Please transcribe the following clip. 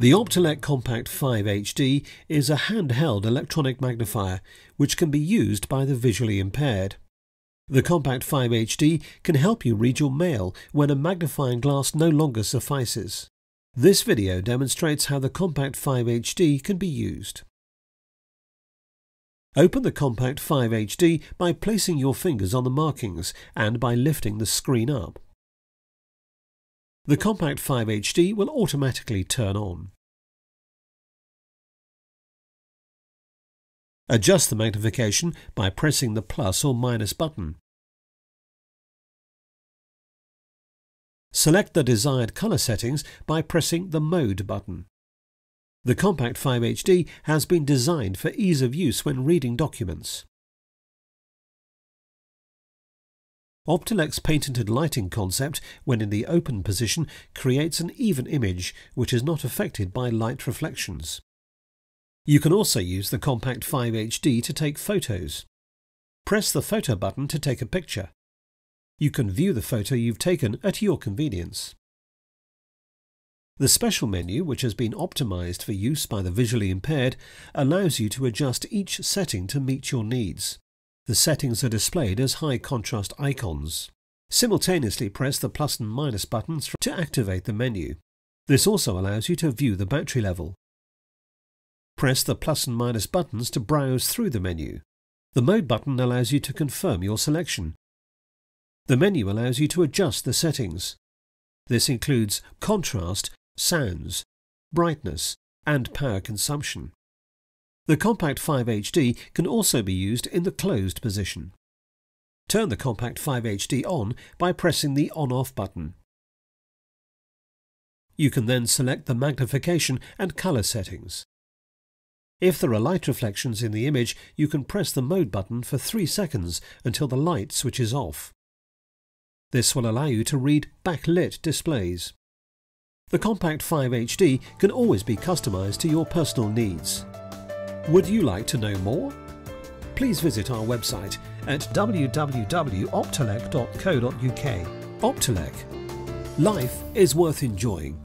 The Optelec Compact 5 HD is a handheld electronic magnifier which can be used by the visually impaired. The Compact 5 HD can help you read your mail when a magnifying glass no longer suffices. This video demonstrates how the Compact 5 HD can be used. Open the Compact 5 HD by placing your fingers on the markings and by lifting the screen up. The Compact 5 HD will automatically turn on. Adjust the magnification by pressing the plus or minus button. Select the desired colour settings by pressing the Mode button. The Compact 5 HD has been designed for ease of use when reading documents. Optelec's patented lighting concept, when in the open position, creates an even image which is not affected by light reflections. You can also use the Compact 5 HD to take photos. Press the photo button to take a picture. You can view the photo you've taken at your convenience. The special menu, which has been optimized for use by the visually impaired, allows you to adjust each setting to meet your needs. The settings are displayed as high contrast icons. Simultaneously press the plus and minus buttons to activate the menu. This also allows you to view the battery level. Press the plus and minus buttons to browse through the menu. The Mode button allows you to confirm your selection. The menu allows you to adjust the settings. This includes contrast, sounds, brightness and power consumption. The Compact 5 HD can also be used in the closed position. Turn the Compact 5 HD on by pressing the on-off button. You can then select the magnification and colour settings. If there are light reflections in the image, you can press the Mode button for 3 seconds until the light switches off. This will allow you to read backlit displays. The Compact 5 HD can always be customised to your personal needs. Would you like to know more? Please visit our website at www.optelec.co.uk. Optelec. Life is worth enjoying.